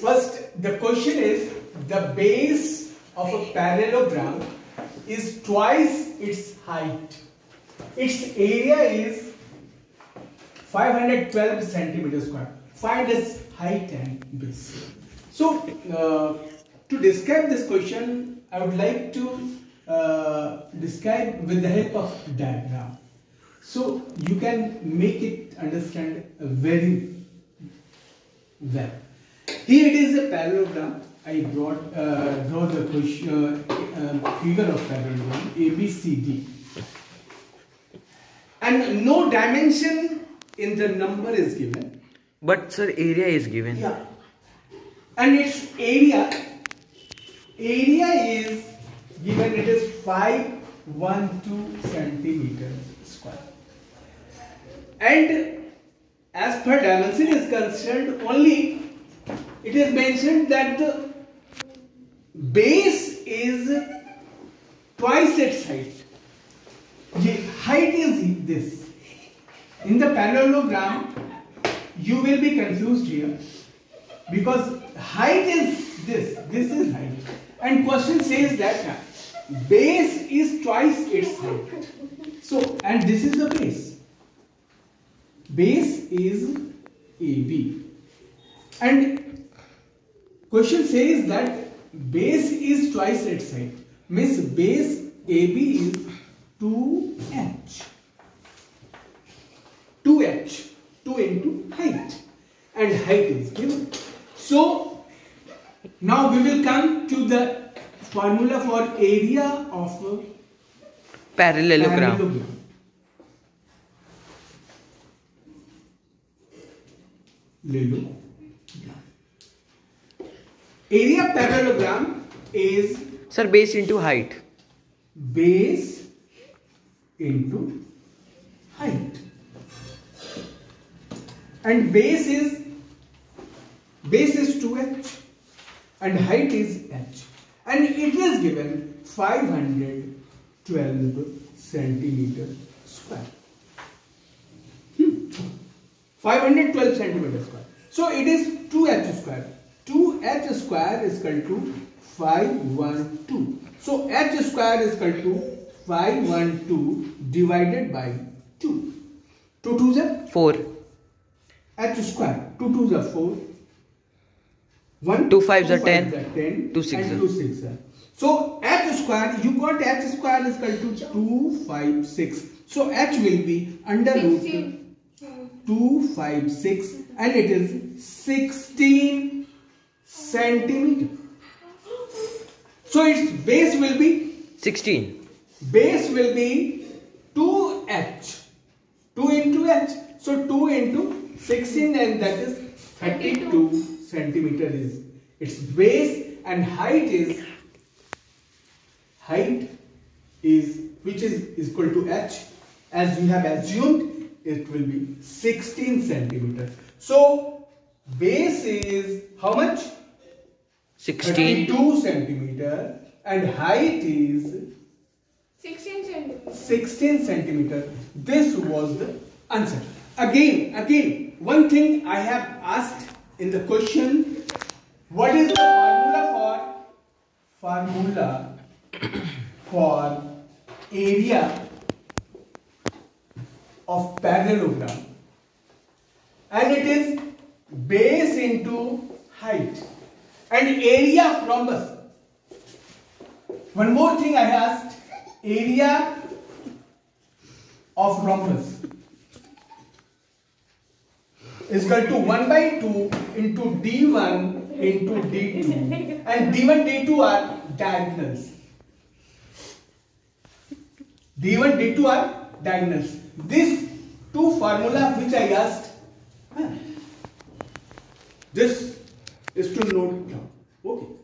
first the question is the base of a parallelogram is twice its height. Its area is 512 centimeters square. Find its height and base. So, uh, to describe this question, I would like to uh, describe with the help of diagram. So, you can make it understand very well. Here it is a parallelogram. I brought uh, draw the question, uh, figure of parallelogram A, B, C, D. And no dimension in the number is given. But sir, area is given. Yeah. And its area, area is given it is 512 centimeters square. And as per dimension is concerned, only it is mentioned that the base is twice its height. The height is this. In the parallelogram, you will be confused here because height is this. This is height. And question says that base is twice its height. So, and this is the base. Base is AB. And question says that base is twice its height. Means base AB is 2h. 2h. 2 into height. And height is given. So, now we will come to the formula for area of a Parallelogram. parallelogram. ले लो area parallelogram is Sir, base into height. base into height. And base is base is 2h and height is h. And it is given 512 centimeter square. Hmm. 512 centimeter square. So it is 2h square 2h square is equal to 512 so h square is equal to 512 divided by 2 2 2 is 4. h square 2 2 is 4 1 Two fives are 10, 10 two six and are- 2 6 are. so h square you got h square is equal to 256 so h will be under root 256 and it is 16 centimeter. So its base will be 16. base will be 2h 2 into h. So 2 into 16 and that is 32 centimeter is its base and height is height is which is, is equal to h. As we have assumed it will be 16 centimeter. So base is how much 16. 32 centimeter and height is 16 centimeters. 16 centimeter. This was the answer. Again, again, one thing I have asked in the question, what is the formula for formula for area of parallelogram? And it is base into height and area of rhombus. One more thing I asked, area of rhombus is equal to 1 by 2 into d1 into d2 and d1 d2 are diagonals. d1 d2 are diagonals. This two formula which I asked, huh, this is to note down. Okay.